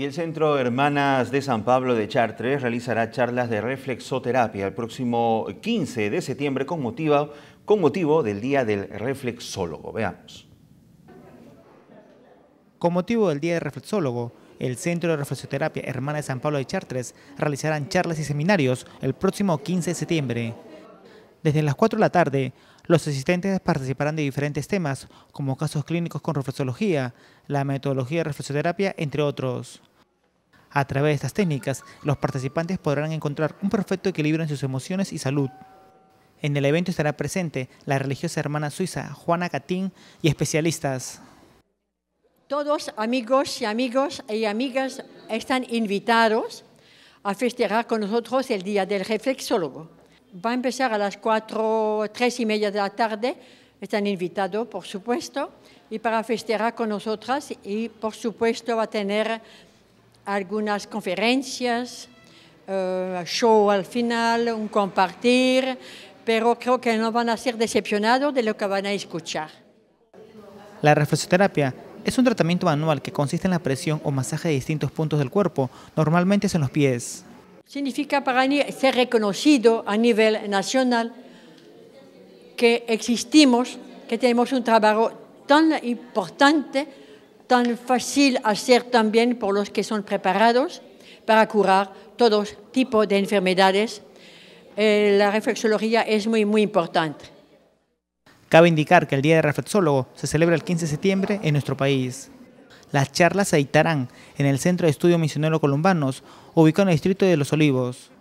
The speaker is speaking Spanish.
Y el Centro Hermanas de San Pablo de Chartres realizará charlas de reflexoterapia el próximo 15 de septiembre con motivo, del Día del Reflexólogo. Veamos. Con motivo del Día del Reflexólogo, el Centro de Reflexoterapia Hermanas de San Pablo de Chartres realizarán charlas y seminarios el próximo 15 de septiembre. Desde las 4 de la tarde, los asistentes participarán de diferentes temas, como casos clínicos con reflexología, la metodología de reflexoterapia, entre otros. A través de estas técnicas, los participantes podrán encontrar un perfecto equilibrio en sus emociones y salud. En el evento estará presente la religiosa hermana suiza Juana Catín y especialistas. Todos amigos y amigos y amigas están invitados a festejar con nosotros el Día del Reflexólogo. Va a empezar a las 4, 3 y media de la tarde. Están invitados, por supuesto, y para festejar con nosotras y, por supuesto, va a tener algunas conferencias, uh, show al final, un compartir, pero creo que no van a ser decepcionados de lo que van a escuchar. La reflexoterapia es un tratamiento manual que consiste en la presión o masaje de distintos puntos del cuerpo, normalmente en los pies. Significa para mí ser reconocido a nivel nacional que existimos, que tenemos un trabajo tan importante tan fácil hacer también por los que son preparados para curar todo tipo de enfermedades. Eh, la reflexología es muy, muy importante. Cabe indicar que el Día del Reflexólogo se celebra el 15 de septiembre en nuestro país. Las charlas se dictarán en el Centro de Estudios Misioneros Colombanos, ubicado en el distrito de Los Olivos.